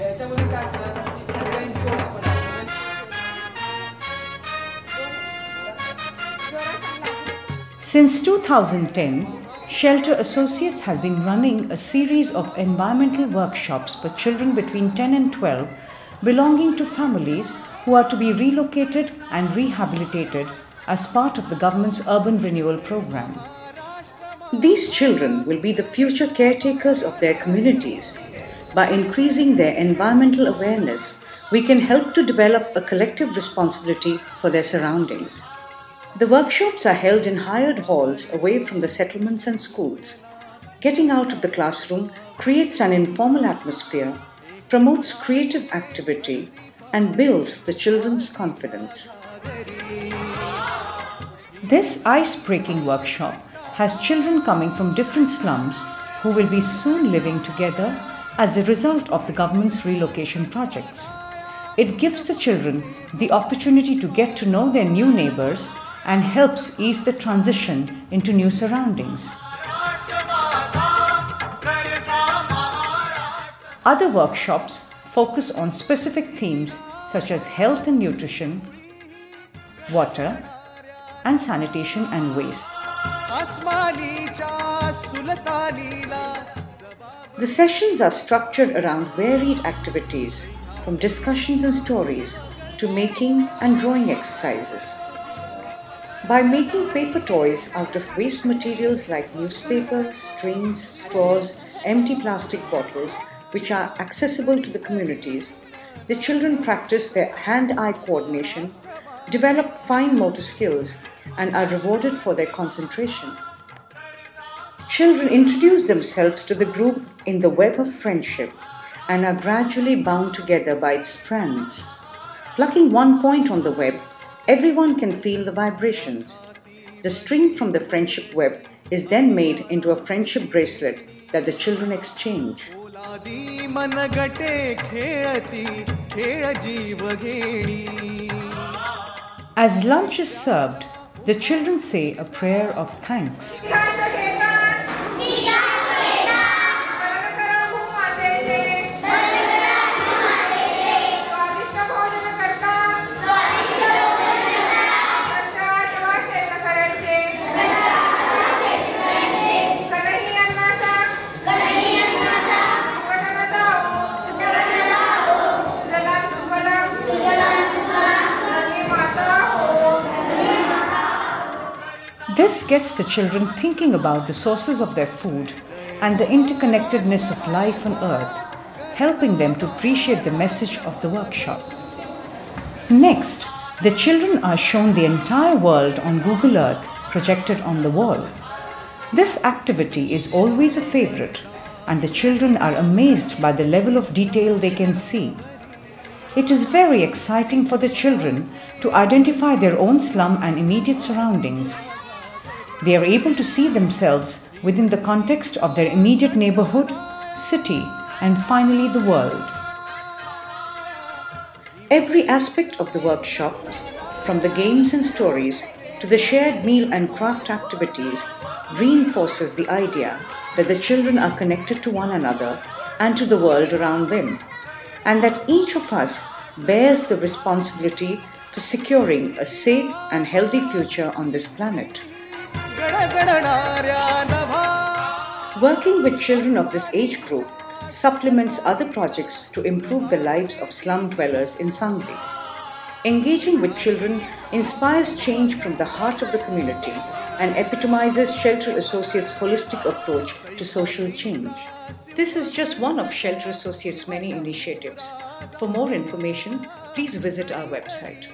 याच्यामध्ये काय केलं की सगळ्यांची ओळख पण आहे. Since 2010, Shelter Associates have been running a series of environmental workshops for children between 10 and 12 belonging to families who are to be relocated and rehabilitated as part of the government's urban renewal program. These children will be the future caretakers of their communities. by increasing their environmental awareness, we can help to develop a collective responsibility for their surroundings. The workshops are held in hired halls away from the settlements and schools. Getting out of the classroom creates an informal atmosphere, promotes creative activity, and builds the children's confidence. This ice breaking workshop has children coming from different slums who will be soon living together as a result of the government's relocation projects. It gives the children the opportunity to get to know their new neighbors and helps ease the transition into new surroundings. Other workshops focus on specific themes such as health and nutrition, water, and sanitation and waste. The sessions are structured around varied activities, from discussions and stories to making and drawing exercises. By making paper toys out of waste materials like newspaper, strings, straws, empty plastic bottles, which are accessible to the communities, the children practice their hand eye coordination, develop fine motor skills, and are rewarded for their concentration. Children introduce themselves to the group in the web of friendship and are gradually bound together by its strands. Plucking one point on the web, everyone can feel the vibrations. The string from the friendship web is then made into a friendship bracelet that the children exchange. As lunch is served, the children say a prayer of thanks. Gets the children thinking about the sources of their food and the interconnectedness of life on earth, helping them to appreciate the message of the workshop. Next, the children are shown the entire world on Google Earth projected on the wall. This activity is always a favorite, and the children are amazed by the level of detail they can see. It is very exciting for the children to identify their own slum and immediate surroundings. They are able to see themselves within the context of their immediate neighborhood, city, and finally the world. Every aspect of the workshops, from the games and stories to the shared meal and craft activities, reinforces the idea that the children are connected to one another and to the world around them, and that each of us bears the responsibility for securing a safe and healthy future on this planet. Working with children of this age group supplements other projects to improve the lives of slum dwellers in Sangli. Engaging with children inspires change from the heart of the community and epitomizes Shelter Associates' holistic approach to social change. This is just one of Shelter Associates' many initiatives. For more information, please visit our website.